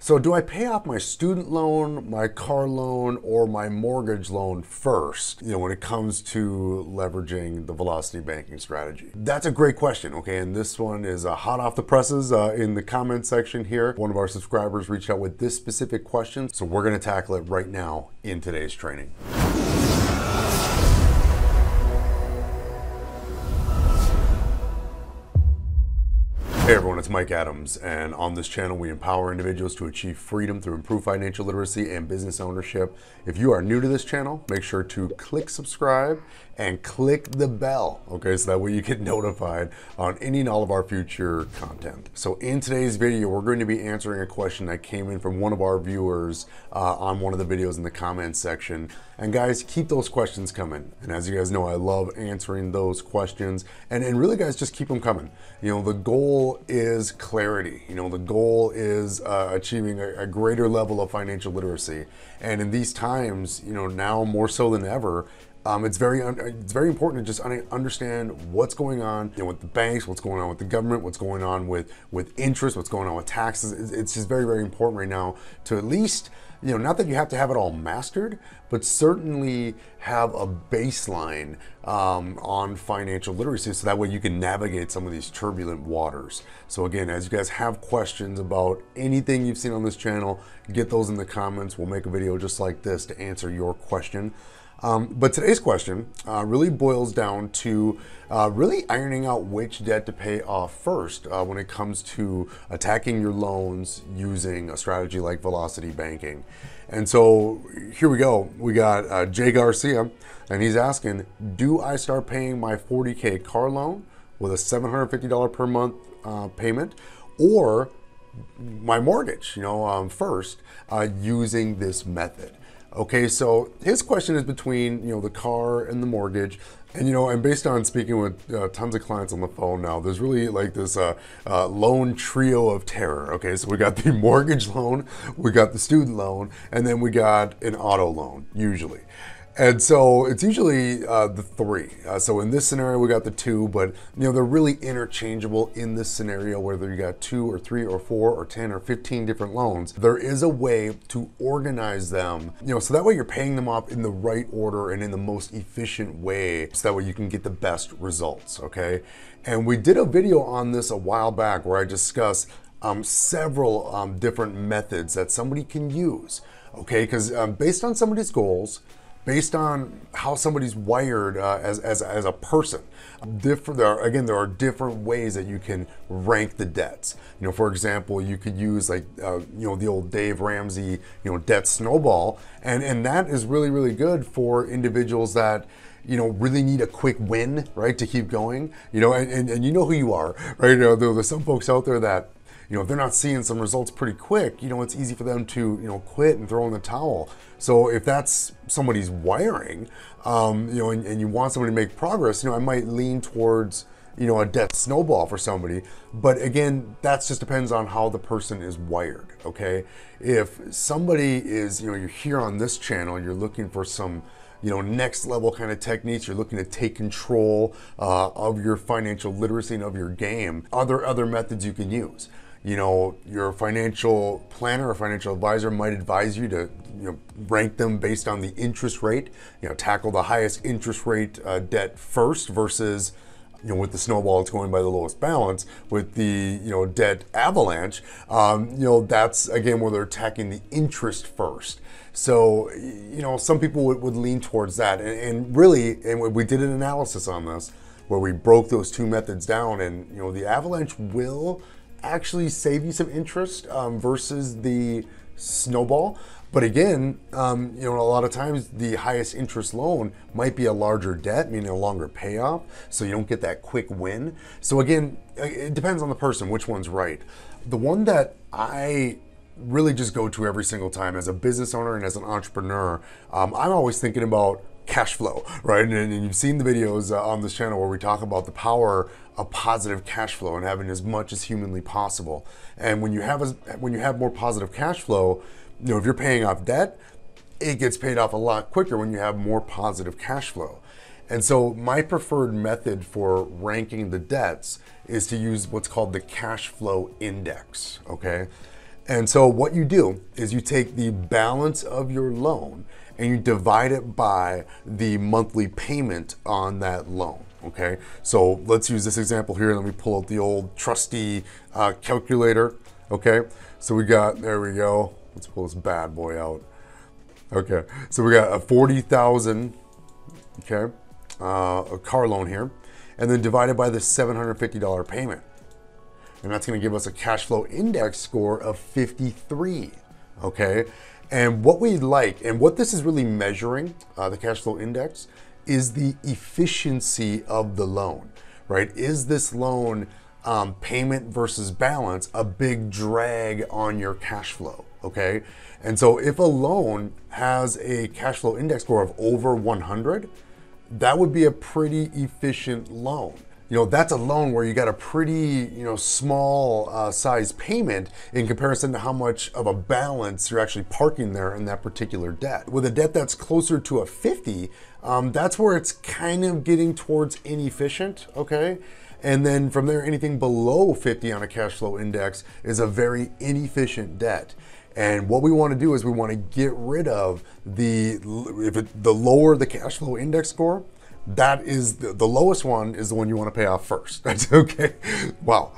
So, do I pay off my student loan, my car loan, or my mortgage loan first? You know, when it comes to leveraging the velocity banking strategy, that's a great question. Okay, and this one is uh, hot off the presses uh, in the comment section here. One of our subscribers reached out with this specific question, so we're going to tackle it right now in today's training. Hey everyone, it's Mike Adams, and on this channel, we empower individuals to achieve freedom through improved financial literacy and business ownership. If you are new to this channel, make sure to click subscribe and click the bell, okay, so that way you get notified on any and all of our future content. So, in today's video, we're going to be answering a question that came in from one of our viewers uh, on one of the videos in the comments section. And guys, keep those questions coming. And as you guys know, I love answering those questions. And, and really, guys, just keep them coming. You know, the goal is clarity. You know, the goal is uh, achieving a, a greater level of financial literacy. And in these times, you know, now more so than ever, um, it's very it's very important to just understand what's going on you know, with the banks, what's going on with the government, what's going on with with interest, what's going on with taxes. It's just very very important right now to at least you know not that you have to have it all mastered, but certainly have a baseline um, on financial literacy, so that way you can navigate some of these turbulent waters. So again, as you guys have questions about anything you've seen on this channel, get those in the comments. We'll make a video just like this to answer your question. Um, but today's question uh, really boils down to uh, really ironing out which debt to pay off first uh, when it comes to attacking your loans using a strategy like velocity banking. And so here we go. We got uh, Jay Garcia, and he's asking Do I start paying my 40K car loan with a $750 per month uh, payment or my mortgage, you know, um, first uh, using this method? Okay, so his question is between you know the car and the mortgage, and you know, and based on speaking with uh, tons of clients on the phone now, there's really like this uh, uh, loan trio of terror. Okay, so we got the mortgage loan, we got the student loan, and then we got an auto loan usually. And so it's usually uh, the three. Uh, so in this scenario, we got the two, but you know they're really interchangeable in this scenario, whether you got two or three or four or ten or fifteen different loans. There is a way to organize them, you know, so that way you're paying them off in the right order and in the most efficient way, so that way you can get the best results. Okay, and we did a video on this a while back where I discussed um, several um, different methods that somebody can use. Okay, because um, based on somebody's goals based on how somebody's wired uh, as, as, as a person. Different, there are, again, there are different ways that you can rank the debts. You know, for example, you could use like, uh, you know, the old Dave Ramsey, you know, debt snowball. And, and that is really, really good for individuals that, you know, really need a quick win, right, to keep going. You know, and, and, and you know who you are, right? You know, there, there's some folks out there that you know, if they're not seeing some results pretty quick, you know, it's easy for them to, you know, quit and throw in the towel. So if that's somebody's wiring, um, you know, and, and you want somebody to make progress, you know, I might lean towards, you know, a debt snowball for somebody. But again, that just depends on how the person is wired, okay? If somebody is, you know, you're here on this channel you're looking for some, you know, next level kind of techniques. You're looking to take control uh, of your financial literacy and of your game. Are there other methods you can use? You know, your financial planner or financial advisor might advise you to you know, rank them based on the interest rate, you know, tackle the highest interest rate uh, debt first versus you know, with the snowball, it's going by the lowest balance. With the, you know, debt avalanche, um, you know, that's again where they're attacking the interest first. So, you know, some people would, would lean towards that. And, and really, and we did an analysis on this where we broke those two methods down and, you know, the avalanche will actually save you some interest um, versus the snowball. But again, um, you know, a lot of times the highest interest loan might be a larger debt, meaning a longer payoff, so you don't get that quick win. So again, it depends on the person which one's right. The one that I really just go to every single time as a business owner and as an entrepreneur, um, I'm always thinking about cash flow, right? And, and you've seen the videos uh, on this channel where we talk about the power of positive cash flow and having as much as humanly possible. And when you have a, when you have more positive cash flow, you know if you're paying off debt, it gets paid off a lot quicker when you have more positive cash flow. And so my preferred method for ranking the debts is to use what's called the cash flow index, okay? And so what you do is you take the balance of your loan and you divide it by the monthly payment on that loan. Okay, so let's use this example here. Let me pull out the old trusty uh, calculator. Okay, so we got, there we go. Let's pull this bad boy out. Okay, so we got a 40,000, okay, uh, a car loan here, and then divided by the $750 payment. And that's gonna give us a cash flow index score of 53, okay? And what we like, and what this is really measuring, uh, the cash flow index, is the efficiency of the loan, right? Is this loan um, payment versus balance a big drag on your cash flow? Okay. And so if a loan has a cash flow index score of over 100, that would be a pretty efficient loan you know that's a loan where you got a pretty you know small uh, size payment in comparison to how much of a balance you're actually parking there in that particular debt. With a debt that's closer to a 50 um, that's where it's kind of getting towards inefficient okay? And then from there anything below 50 on a cash flow index is a very inefficient debt. And what we want to do is we want to get rid of the if it, the lower the cash flow index score that is the, the lowest one is the one you want to pay off first. That's okay. Wow.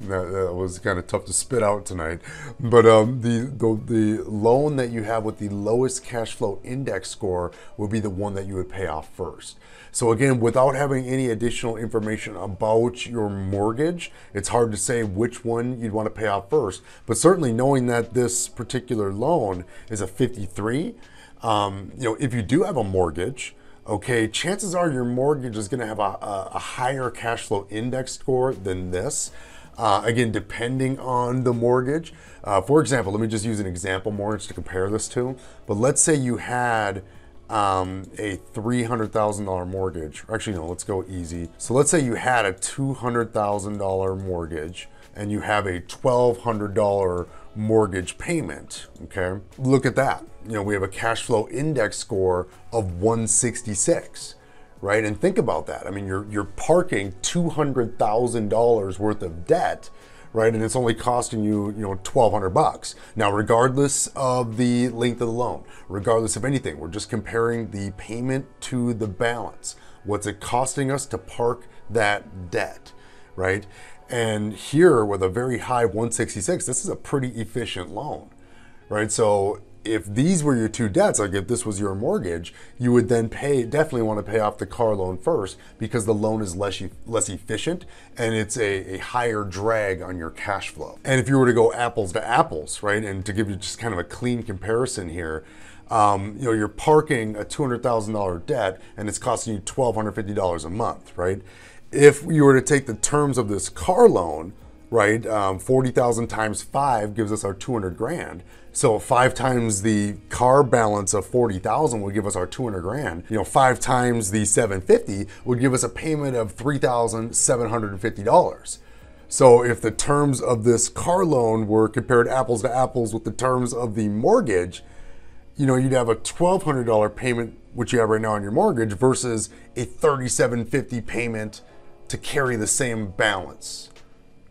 That, that, was kind of tough to spit out tonight. But um, the, the, the loan that you have with the lowest cash flow index score will be the one that you would pay off first. So again, without having any additional information about your mortgage, it's hard to say which one you'd want to pay off first. But certainly knowing that this particular loan is a 53, um, you know, if you do have a mortgage, okay, chances are your mortgage is going to have a, a, higher cash flow index score than this. Uh, again, depending on the mortgage. Uh, for example, let me just use an example mortgage to compare this to. But let's say you had um, a $300,000 mortgage. Actually, no, let's go easy. So let's say you had a $200,000 mortgage and you have a $1,200 mortgage payment, okay? Look at that. You know, we have a cash flow index score of 166, right? And think about that. I mean, you're you're parking $200,000 worth of debt, right? And it's only costing you, you know, 1200 bucks. Now, regardless of the length of the loan, regardless of anything, we're just comparing the payment to the balance. What's it costing us to park that debt, right? And here with a very high 166, this is a pretty efficient loan, right? So if these were your two debts, like if this was your mortgage, you would then pay definitely want to pay off the car loan first because the loan is less less efficient and it's a, a higher drag on your cash flow. And if you were to go apples to apples, right, and to give you just kind of a clean comparison here, um, you know, you're parking a two hundred thousand dollar debt and it's costing you twelve hundred fifty dollars a month, right? if you were to take the terms of this car loan, right, um, 40,000 times five gives us our 200 grand. So five times the car balance of 40,000 would give us our 200 grand. You know, five times the 750 would give us a payment of $3,750. So if the terms of this car loan were compared apples to apples with the terms of the mortgage, you know, you'd have a $1,200 payment, which you have right now on your mortgage, versus a 3750 payment to carry the same balance.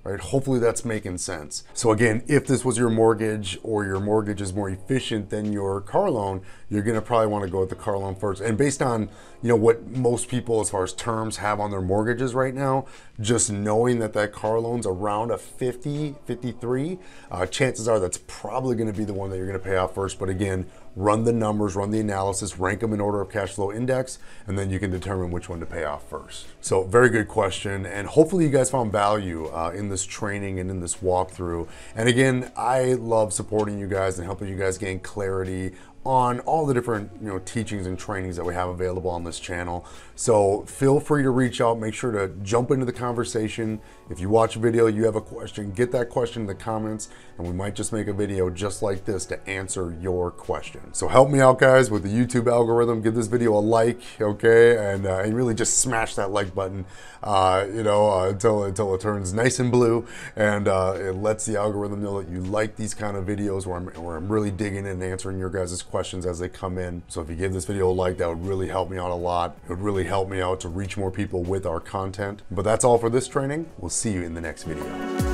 Right? Hopefully that's making sense. So again, if this was your mortgage or your mortgage is more efficient than your car loan, you're to probably want to go with the car loan first. And based on, you know, what most people as far as terms have on their mortgages right now, just knowing that that car loan's around a 50, 53, uh, chances are that's probably to be the one that you're to pay off first. But again, run the numbers, run the analysis, rank them in order of cash flow index, and then you can determine which one to pay off first. So very good question. And hopefully you guys found value uh, in this training and in this walkthrough. And again, I love supporting you guys and helping you guys gain clarity on all the different you know teachings and trainings that we have available on this channel. So feel free to reach out. Make sure to jump into the conversation. If you watch a video, you have a question, get that question in the comments, and we might just make a video just like this to answer your question. So help me out, guys, with the YouTube algorithm. Give this video a like, okay, and, uh, and really just smash that like button, uh, you know, uh, until until it turns nice and blue, and uh, it lets the algorithm know that you like these kind of videos where I'm where I'm really digging in and answering your guys' questions as they come in. So if you give this video a like, that would really help me out a lot. It would really help me out to reach more people with our content. But that's all for this training. We'll see you in the next video.